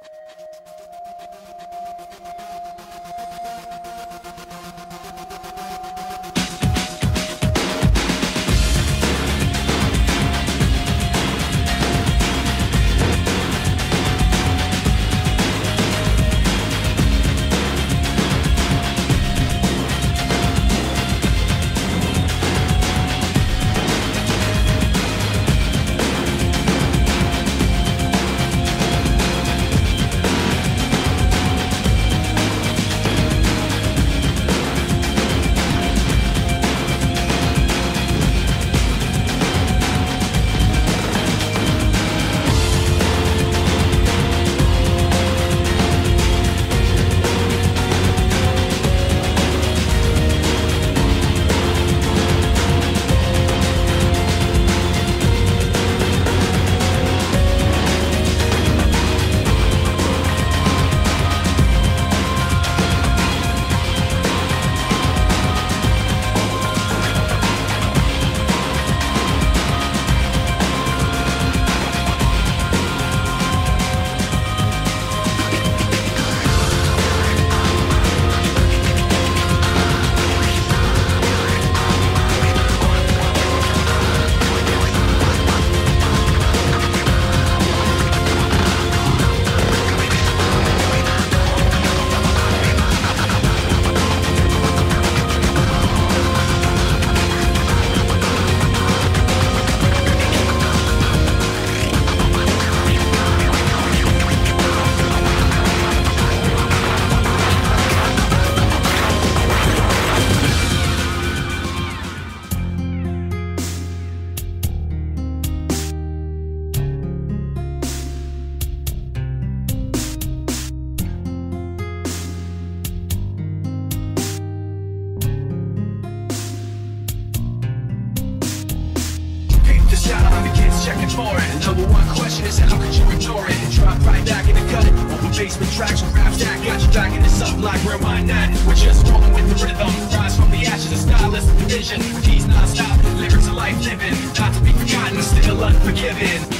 Thank you. For it. Number one question is how could you ignore it? Drop right back in the cut. It, open basement tracks with rap stack. Got you back in the up like where mine at. We're just rolling with the rhythm. Rise from the ashes of stylist vision. Keys non-stop. Lyrics of life living. Not to be forgotten, still unforgiven.